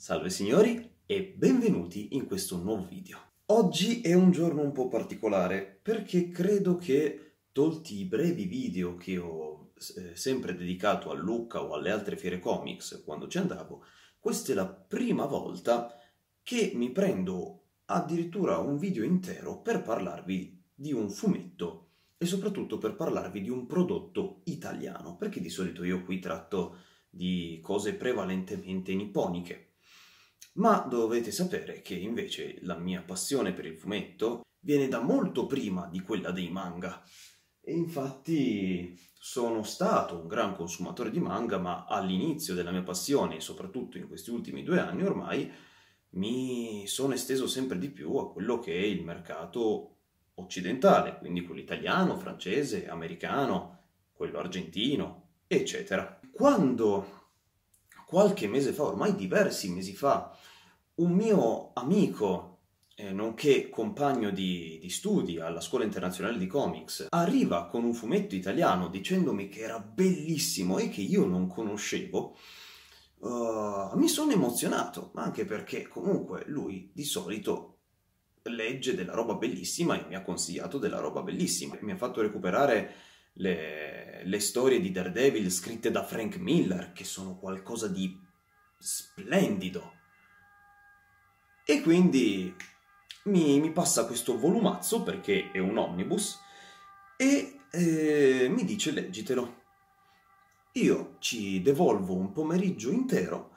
Salve signori e benvenuti in questo nuovo video. Oggi è un giorno un po' particolare perché credo che, tolti i brevi video che ho eh, sempre dedicato a Lucca o alle altre fiere comics quando ci andavo, questa è la prima volta che mi prendo addirittura un video intero per parlarvi di un fumetto e soprattutto per parlarvi di un prodotto italiano, perché di solito io qui tratto di cose prevalentemente nipponiche ma dovete sapere che invece la mia passione per il fumetto viene da molto prima di quella dei manga. E infatti sono stato un gran consumatore di manga, ma all'inizio della mia passione, soprattutto in questi ultimi due anni ormai, mi sono esteso sempre di più a quello che è il mercato occidentale, quindi quello italiano, francese, americano, quello argentino, eccetera. Quando qualche mese fa, ormai diversi mesi fa, un mio amico, eh, nonché compagno di, di, studi alla Scuola Internazionale di Comics, arriva con un fumetto italiano dicendomi che era bellissimo e che io non conoscevo, uh, mi sono emozionato, anche perché comunque lui di solito legge della roba bellissima e mi ha consigliato della roba bellissima. Mi ha fatto recuperare le, le storie di Daredevil scritte da Frank Miller, che sono qualcosa di splendido. E quindi mi, mi passa questo volumazzo, perché è un omnibus, e eh, mi dice leggitelo. Io ci devolvo un pomeriggio intero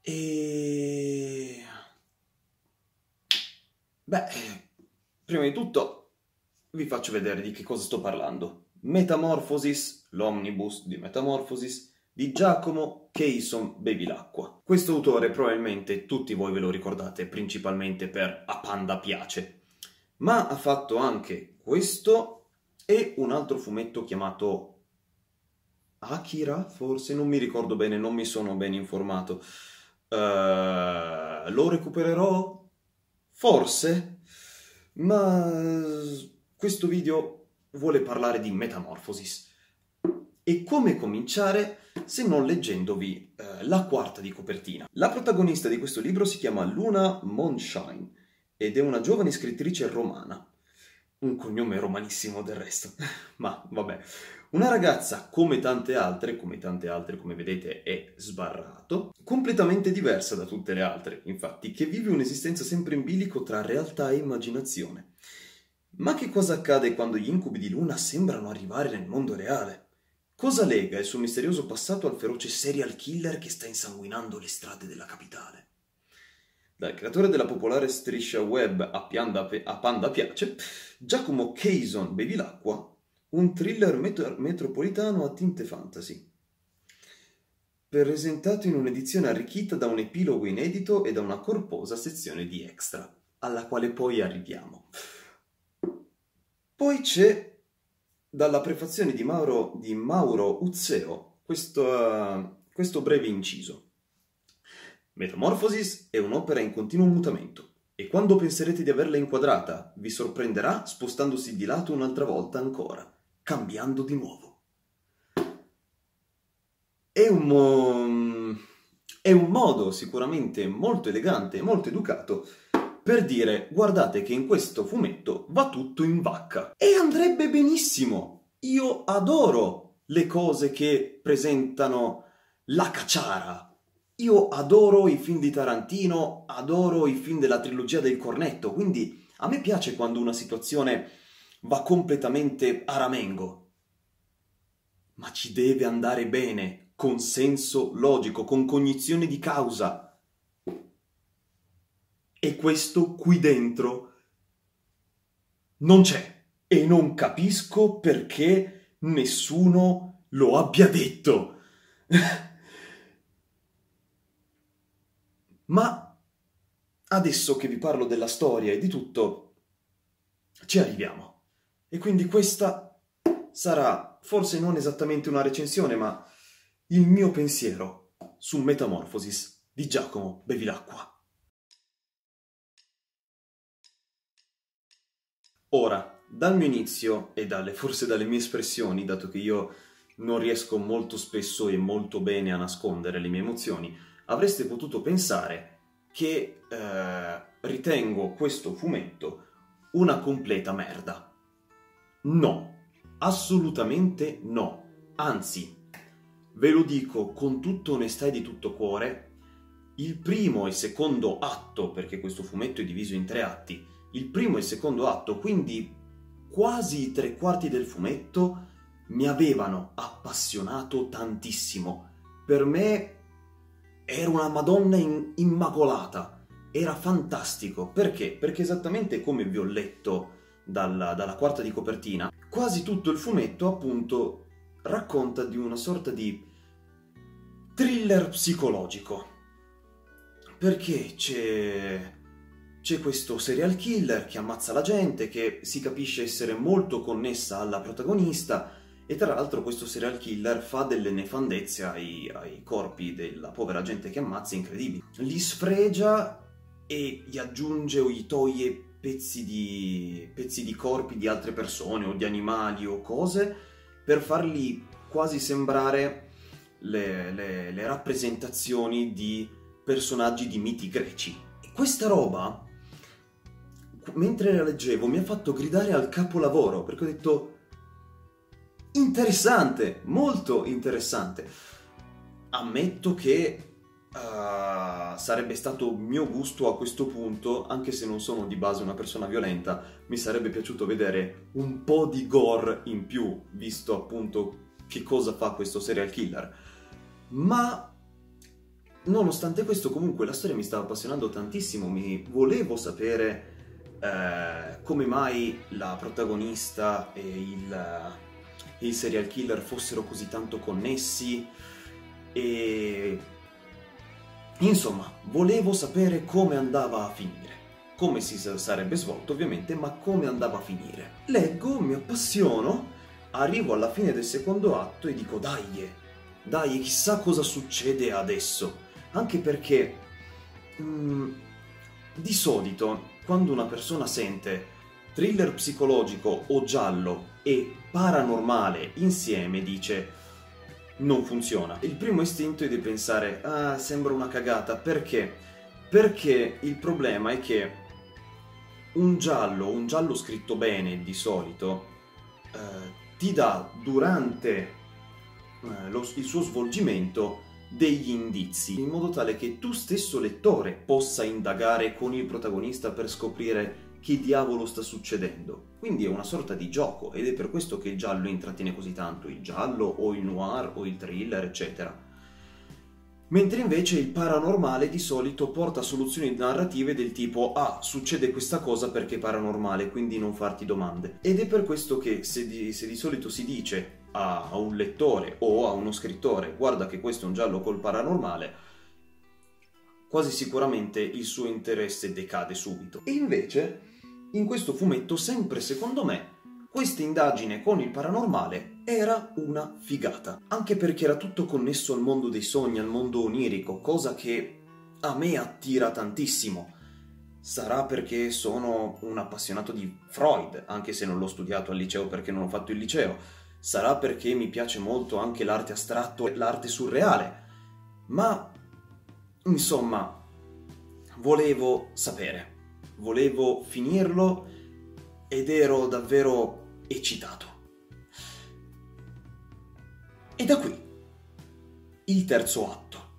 e... Beh, prima di tutto vi faccio vedere di che cosa sto parlando. Metamorphosis, l'omnibus di Metamorphosis, di Giacomo Cason Bevilacqua. Questo autore probabilmente tutti voi ve lo ricordate principalmente per A Panda Piace, ma ha fatto anche questo e un altro fumetto chiamato Akira, forse, non mi ricordo bene, non mi sono ben informato. Uh, lo recupererò? Forse? Ma questo video vuole parlare di Metamorphosis. E come cominciare se non leggendovi eh, la quarta di copertina? La protagonista di questo libro si chiama Luna Monshine ed è una giovane scrittrice romana. Un cognome romanissimo del resto, ma vabbè. Una ragazza come tante altre, come tante altre come vedete è sbarrato, completamente diversa da tutte le altre, infatti, che vive un'esistenza sempre in bilico tra realtà e immaginazione. Ma che cosa accade quando gli incubi di Luna sembrano arrivare nel mondo reale? Cosa lega il suo misterioso passato al feroce serial killer che sta insanguinando le strade della capitale? Dal creatore della popolare striscia web A, Pianda, a Panda Piace, Giacomo Cason Bevilacqua, un thriller met- metropolitano a tinte fantasy. Presentato in un'edizione arricchita da un epilogo inedito e da una corposa sezione di extra, alla quale poi arriviamo. Poi c'è dalla prefazione di Mauro, di Mauro Uzzeo questo, uh, questo breve inciso. Metamorphosis è un'opera in continuo mutamento e quando penserete di averla inquadrata vi sorprenderà spostandosi di lato un'altra volta ancora, cambiando di nuovo. È un, mo... è un modo sicuramente molto elegante e molto educato per dire guardate che in questo fumetto va tutto in vacca. E andrebbe benissimo. Io adoro le cose che presentano la cacciara. Io adoro i film di Tarantino, adoro i film della trilogia del cornetto, quindi a me piace quando una situazione va completamente a ramengo. Ma ci deve andare bene, con senso logico, con cognizione di causa e questo qui dentro non c'è e non capisco perché nessuno lo abbia detto. Ma adesso che vi parlo della storia e di tutto, ci arriviamo. E quindi questa sarà forse non esattamente una recensione, ma il mio pensiero su Metamorphosis di Giacomo Bevilacqua. Ora, dal mio inizio e dalle, forse dalle mie espressioni, dato che io non riesco molto spesso e molto bene a nascondere le mie emozioni, avreste potuto pensare che eh, ritengo questo fumetto una completa merda. No, assolutamente no. Anzi, ve lo dico con tutta onestà e di tutto cuore, il primo e secondo atto, perché questo fumetto è diviso in tre atti, il primo e il secondo atto, quindi quasi i tre quarti del fumetto, mi avevano appassionato tantissimo. Per me era una Madonna in- immacolata, era fantastico. Perché? Perché esattamente come vi ho letto dalla, dalla quarta di copertina, quasi tutto il fumetto appunto racconta di una sorta di thriller psicologico. Perché c'è c'è questo serial killer che ammazza la gente, che si capisce essere molto connessa alla protagonista e tra l'altro questo serial killer fa delle nefandezze ai, ai corpi della povera gente che ammazza incredibili. Li sfregia e gli aggiunge o gli toglie pezzi di, pezzi di corpi di altre persone o di animali o cose per farli quasi sembrare le, le, le rappresentazioni di personaggi di miti greci. Questa roba mentre la leggevo mi ha fatto gridare al capolavoro perché ho detto interessante, molto interessante. Ammetto che uh, sarebbe stato mio gusto a questo punto, anche se non sono di base una persona violenta, mi sarebbe piaciuto vedere un po' di gore in più, visto appunto che cosa fa questo serial killer. Ma nonostante questo comunque la storia mi stava appassionando tantissimo, mi volevo sapere eh, come mai la protagonista e il, e il serial killer fossero così tanto connessi? E insomma volevo sapere come andava a finire. Come si sarebbe svolto ovviamente ma come andava a finire. Leggo mi appassiono arrivo alla fine del secondo atto e dico dai dai chissà cosa succede adesso. Anche perché mm, di solito quando una persona sente thriller psicologico o giallo e paranormale insieme dice non funziona. Il primo istinto è di pensare ah sembra una cagata perché? Perché il problema è che un giallo, un giallo scritto bene di solito eh, ti dà durante eh, lo, il suo svolgimento degli indizi, in modo tale che tu stesso lettore possa indagare con il protagonista per scoprire che diavolo sta succedendo. Quindi è una sorta di gioco ed è per questo che il giallo intrattiene così tanto, il giallo o il noir o il thriller, eccetera. Mentre invece il paranormale di solito porta soluzioni narrative del tipo ah, succede questa cosa perché è paranormale, quindi non farti domande. Ed è per questo che se di, se di solito si dice a, a un lettore o a uno scrittore guarda che questo è un giallo col paranormale, quasi sicuramente il suo interesse decade subito. E invece, in questo fumetto, sempre secondo me, questa indagine con il paranormale era una figata. Anche perché era tutto connesso al mondo dei sogni, al mondo onirico, cosa che a me attira tantissimo. Sarà perché sono un appassionato di Freud, anche se non l'ho studiato al liceo perché non ho fatto il liceo sarà perché mi piace molto anche l'arte astratto e l'arte surreale, ma insomma, volevo sapere, volevo finirlo ed ero davvero eccitato. E da qui il terzo atto.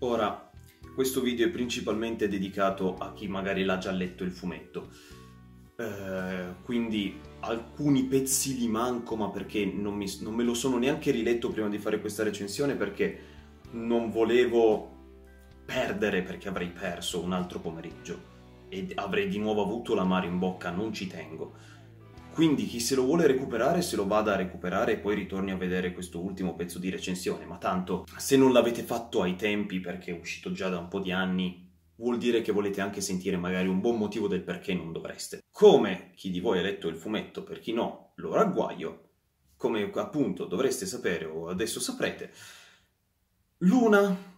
Ora, questo video è principalmente dedicato a chi magari l'ha già letto il fumetto eh, quindi alcuni pezzi li manco, ma perché non, mi, non me lo sono neanche riletto prima di fare questa recensione perché non volevo perdere perché avrei perso un altro pomeriggio e avrei di nuovo avuto l'amaro in bocca, non ci tengo. Quindi chi se lo vuole recuperare se lo vada a recuperare e poi ritorni a vedere questo ultimo pezzo di recensione, ma tanto se non l'avete fatto ai tempi perché è uscito già da un po' di anni, vuol dire che volete anche sentire magari un buon motivo del perché non dovreste. Come chi di voi ha letto il fumetto, per chi no, lo ragguaglio, come appunto dovreste sapere o adesso saprete, Luna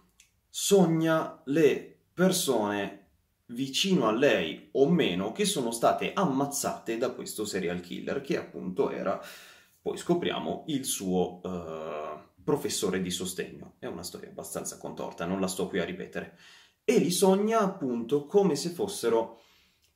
sogna le persone vicino a lei o meno che sono state ammazzate da questo serial killer che appunto era, poi scopriamo, il suo, uh, professore di sostegno. È una storia abbastanza contorta, non la sto qui a ripetere. E li sogna appunto come se fossero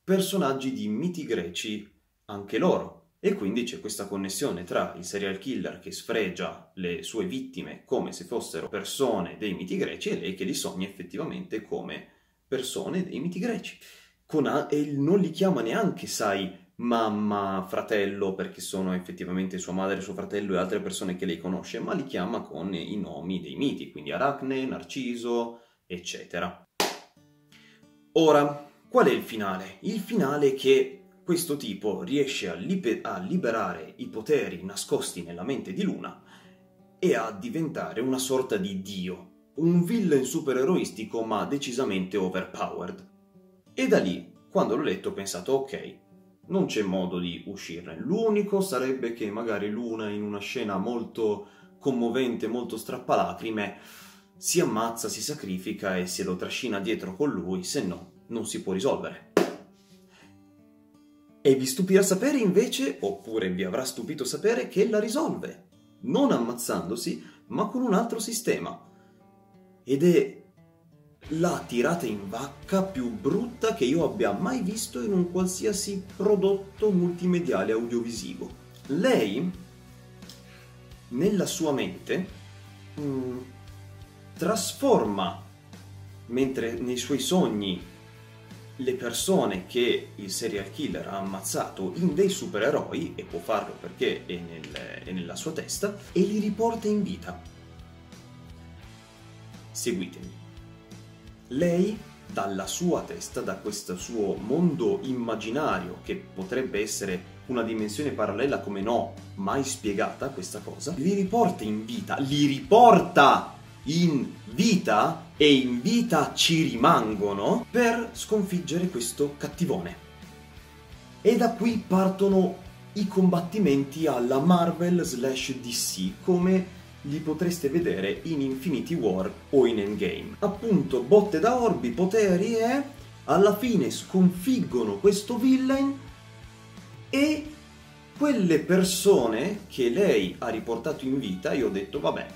personaggi di miti greci anche loro. E quindi c'è questa connessione tra il serial killer che sfregia le sue vittime come se fossero persone dei miti greci e lei che li sogna effettivamente come persone dei miti greci. A- e non li chiama neanche, sai, mamma, fratello, perché sono effettivamente sua madre, suo fratello e altre persone che lei conosce, ma li chiama con i nomi dei miti, quindi Aracne, Narciso, eccetera. Ora, qual è il finale? Il finale è che questo tipo riesce a, libe- a liberare i poteri nascosti nella mente di Luna e a diventare una sorta di dio, un villain supereroistico ma decisamente overpowered. E da lì, quando l'ho letto, ho pensato ok, non c'è modo di uscirne. L'unico sarebbe che magari Luna in una scena molto commovente, molto strappalacrime, si ammazza, si sacrifica e se lo trascina dietro con lui, se no non si può risolvere. E vi stupirà sapere invece, oppure vi avrà stupito sapere, che la risolve, non ammazzandosi, ma con un altro sistema. Ed è la tirata in vacca più brutta che io abbia mai visto in un qualsiasi prodotto multimediale audiovisivo. Lei, nella sua mente, mh, mm, trasforma, mentre nei suoi sogni, le persone che il serial killer ha ammazzato in dei supereroi, e può farlo perché è, nel, è nella sua testa, e li riporta in vita. Seguitemi. Lei, dalla sua testa, da questo suo mondo immaginario, che potrebbe essere una dimensione parallela come no, mai spiegata questa cosa, li riporta in vita, li riporta in vita e in vita ci rimangono per sconfiggere questo cattivone. E da qui partono i combattimenti alla Marvel slash DC come li potreste vedere in Infinity War o in Endgame. Appunto, botte da orbi, poteri e alla fine sconfiggono questo villain e quelle persone che lei ha riportato in vita, io ho detto vabbè,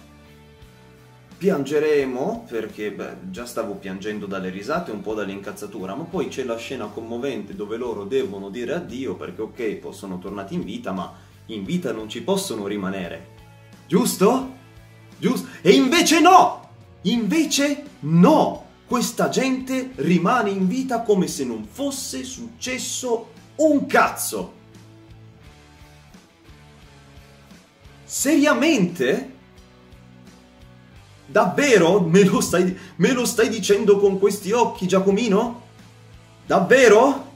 piangeremo perché beh, già stavo piangendo dalle risate, un po' dall'incazzatura, ma poi c'è la scena commovente dove loro devono dire addio perché ok, possono tornare in vita, ma in vita non ci possono rimanere. Giusto? Giusto? E invece no! Invece no! Questa gente rimane in vita come se non fosse successo un cazzo! Seriamente? Davvero? Me lo stai, me lo stai dicendo con questi occhi, Giacomino? Davvero?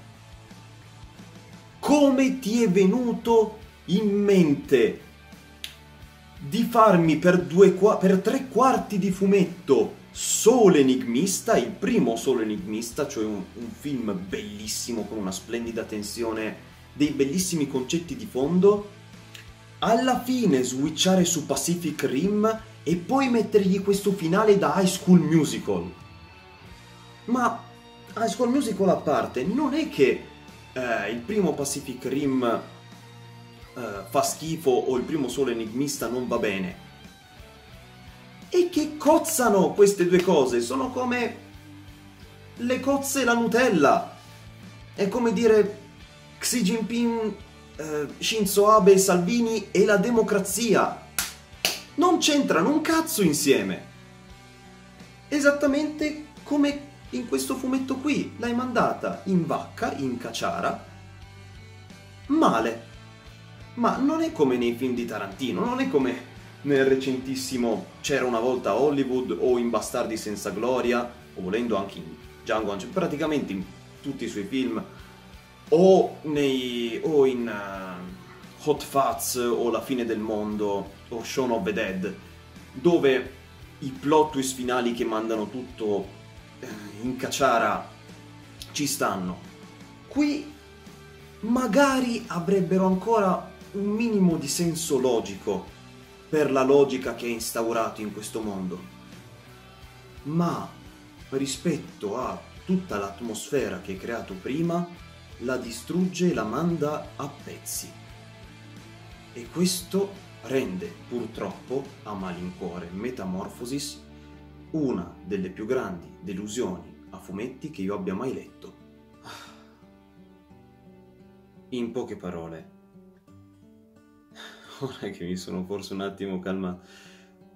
Come ti è venuto in mente di farmi per, due, per tre quarti di fumetto Solo Enigmista, il primo Solo Enigmista, cioè un, un, film bellissimo con una splendida tensione, dei bellissimi concetti di fondo, alla fine switchare su Pacific Rim e poi mettergli questo finale da High School Musical. Ma High School Musical a parte, non è che eh, il primo Pacific Rim uh, fa schifo o il primo solo enigmista non va bene. E che cozzano queste due cose, sono come le cozze e la Nutella. È come dire Xi Jinping, uh, Shinzo Abe, Salvini e la democrazia. Non c'entrano un cazzo insieme. Esattamente come in questo fumetto qui, l'hai mandata in vacca, in caciara, male. Ma non è come nei film di Tarantino, non è come nel recentissimo C'era una volta Hollywood o in Bastardi senza gloria, o volendo anche in Django praticamente in tutti i suoi film, o, nei, o in uh, Hot Fuzz o La fine del mondo o Shaun of the Dead, dove i plot twist finali che mandano tutto eh, in cacciara ci stanno. Qui magari avrebbero ancora un minimo di senso logico per la logica che è instaurato in questo mondo. Ma rispetto a tutta l'atmosfera che hai creato prima, la distrugge e la manda a pezzi. E questo rende purtroppo a malincuore Metamorphosis una delle più grandi delusioni a fumetti che io abbia mai letto. In poche parole, ora che mi sono forse un attimo calmato,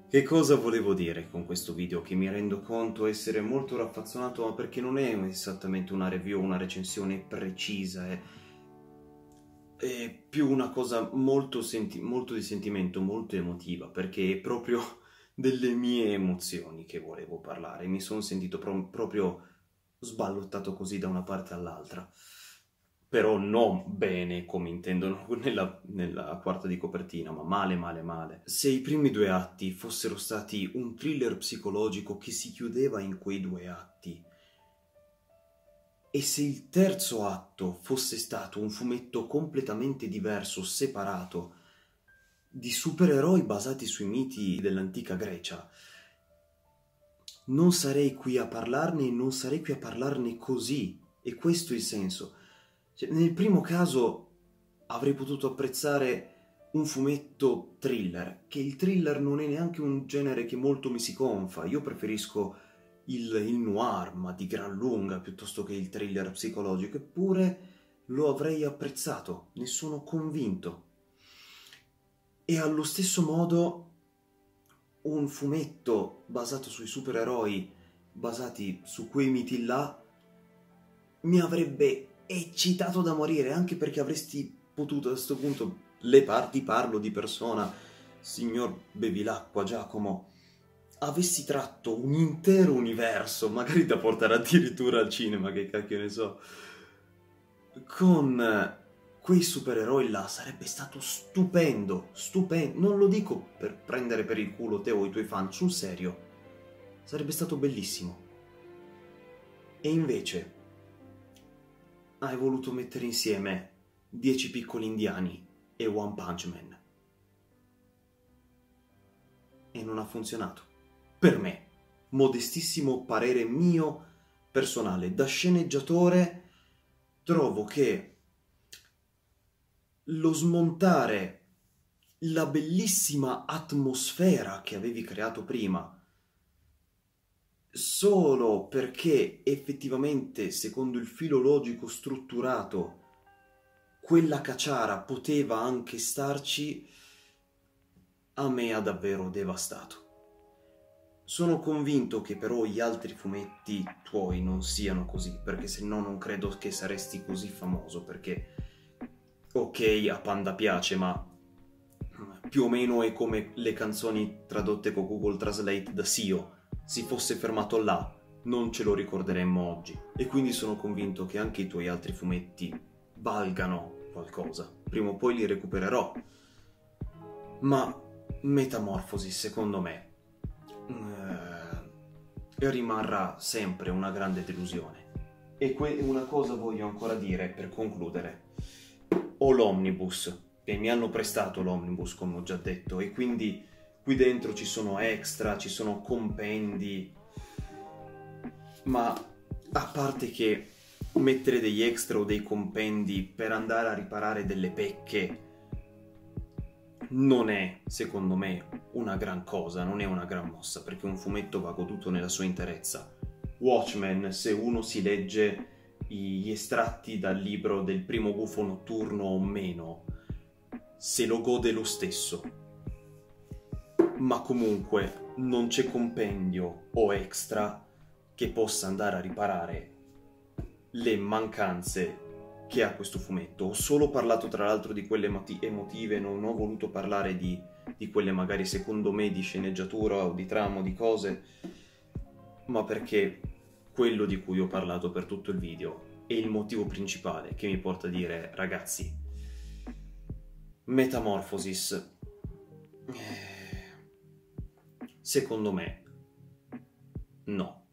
che cosa volevo dire con questo video? Che mi rendo conto essere molto raffazzonato, ma perché non è esattamente una review, una recensione precisa, è, è più una cosa molto, senti- molto di sentimento, molto emotiva, perché è proprio delle mie emozioni che volevo parlare. Mi sono sentito pro- proprio sballottato così da una parte all'altra. Però non bene come intendono nella, nella, quarta di copertina, ma male, male, male. Se i primi due atti fossero stati un thriller psicologico che si chiudeva in quei due atti, e se il terzo atto fosse stato un fumetto completamente diverso, separato, di supereroi basati sui miti dell'antica Grecia. Non sarei qui a parlarne e non sarei qui a parlarne così, e questo è il senso. Cioè, nel primo caso avrei potuto apprezzare un fumetto thriller, che il thriller non è neanche un genere che molto mi si confa, io preferisco il, il noir, ma di gran lunga, piuttosto che il thriller psicologico, eppure lo avrei apprezzato, ne sono convinto. E allo stesso modo un fumetto basato sui supereroi, basati su quei miti là, mi avrebbe eccitato da morire, anche perché avresti potuto a questo punto, le parti parlo di persona, signor Bevilacqua, Giacomo, avessi tratto un intero universo, magari da portare addirittura al cinema, che cacchio ne so, con quei supereroi là sarebbe stato stupendo, stupendo. Non lo dico per prendere per il culo te o i tuoi fan, sul serio. Sarebbe stato bellissimo. E invece hai voluto mettere insieme Dieci piccoli indiani e One Punch Man. E non ha funzionato. Per me, modestissimo parere mio personale, da sceneggiatore, trovo che lo smontare la bellissima atmosfera che avevi creato prima solo perché effettivamente, secondo il filo logico strutturato, quella cacciara poteva anche starci, a me ha davvero devastato. Sono convinto che però gli altri fumetti tuoi non siano così, perché se no non credo che saresti così famoso, perché ok, a Panda piace, ma più o meno è come le canzoni tradotte con Google Translate da Sio. Si fosse fermato là, non ce lo ricorderemmo oggi. E quindi sono convinto che anche i tuoi altri fumetti valgano qualcosa. Prima o poi li recupererò. Ma Metamorfosi, secondo me, eh, rimarrà sempre una grande delusione. E que- una cosa voglio ancora dire per concludere ho l'omnibus e mi hanno prestato l'omnibus come ho già detto e quindi qui dentro ci sono extra, ci sono compendi ma a parte che mettere degli extra o dei compendi per andare a riparare delle pecche non è, secondo me, una gran cosa, non è una gran mossa, perché un fumetto va goduto nella sua interezza. Watchmen, se uno si legge gli estratti dal libro del primo gufo notturno o meno, se lo gode lo stesso. Ma comunque non c'è compendio o extra che possa andare a riparare le mancanze che ha questo fumetto. Ho solo parlato tra l'altro di quelle emotive, non ho voluto parlare di, di quelle magari secondo me di sceneggiatura o di trama o di cose, ma perché quello di cui ho parlato per tutto il video è il motivo principale che mi porta a dire ragazzi Metamorphosis eh, secondo me no